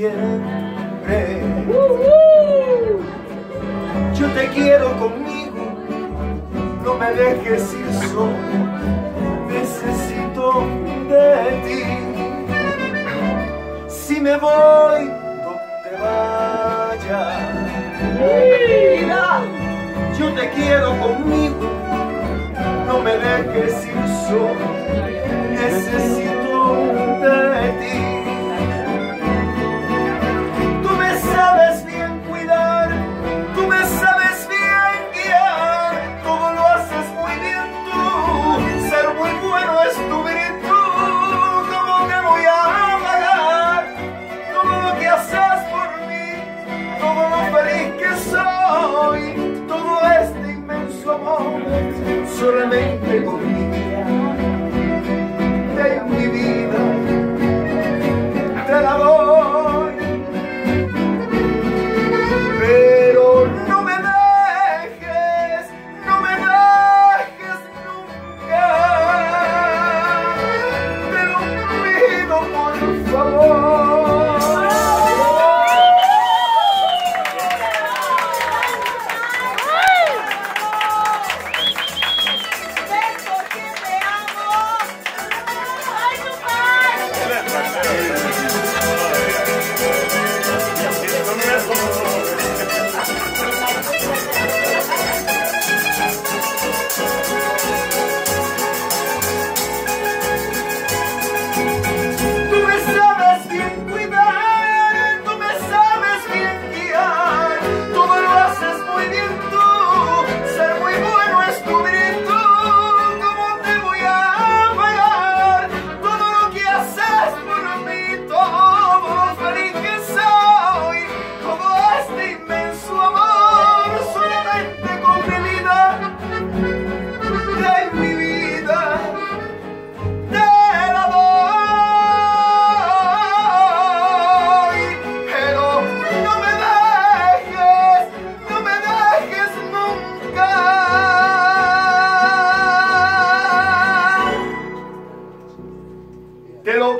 siempre. Yo te quiero conmigo, no me dejes ir solo, necesito Me voy. Donde vaya, yo te quiero conmigo, no me dejes ir solo gracias por mí, todo lo feliz que soy, todo este inmenso amor, solamente. de los